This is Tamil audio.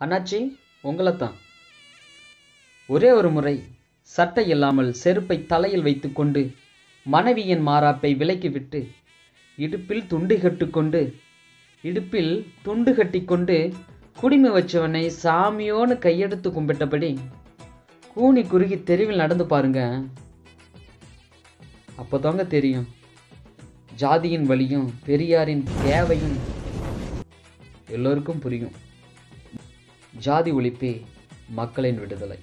அண்ணாச்சி உங்களைத்தான். ஒரே ஒரு முறை சட்டை இல்லாமல் செருப்பை தலையில் வைத்துக்கொண்டு மனைவியின் மாறாப்பை விலக்கி விட்டு இடுப்பில் துண்டு கட்டுக்கொண்டு இடுப்பில் துண்டு கட்டிக்கொண்டு குடிமை வச்சவனை சாமியோன்னு கையெடுத்து கும்பிட்டபடி கூனி குறுகி தெருவில் நடந்து பாருங்க. அப்போதாங்க தெரியும் ஜாதியின் வழியும் பெரியாரின் தேவையும் எல்லோருக்கும் புரியும். ஜாதி ஒழிப்பே மக்களின் விடுதலை.